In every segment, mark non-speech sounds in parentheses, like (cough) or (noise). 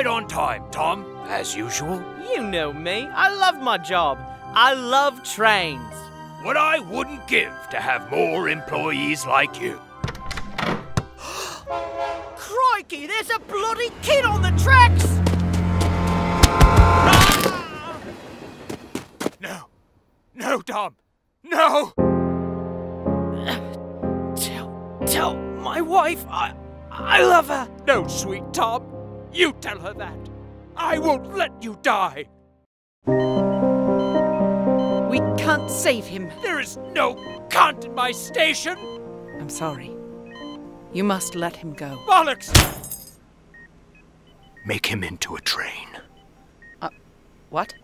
right on time, Tom, as usual. You know me. I love my job. I love trains. What I wouldn't give to have more employees like you. (gasps) Crikey, there's a bloody kid on the tracks! Ah! No. No, Tom. No! Tell, tell my wife I, I love her. No, sweet Tom. You tell her that. I won't let you die. We can't save him. There is no cunt in my station. I'm sorry. You must let him go. Bollocks! Make him into a train. What?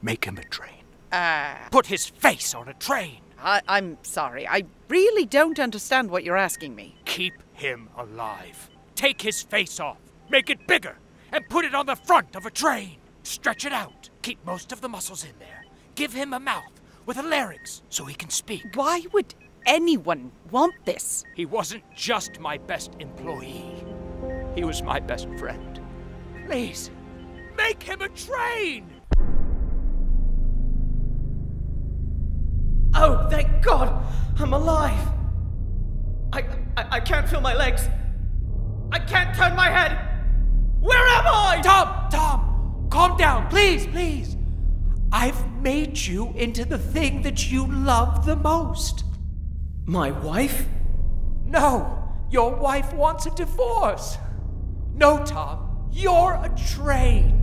Make him a train. Uh, Put his face on a train. I, I'm sorry. I really don't understand what you're asking me. Keep him alive. Take his face off. Make it bigger. And put it on the front of a train. Stretch it out. Keep most of the muscles in there. Give him a mouth with a larynx so he can speak. Why would anyone want this? He wasn't just my best employee, he was my best friend. Please, make him a train! Oh, thank God! I'm alive! I, I, I can't feel my legs. I can't turn my head! Where am I? Tom, Tom, calm down, please, please. I've made you into the thing that you love the most. My wife? No, your wife wants a divorce. No, Tom, you're a train.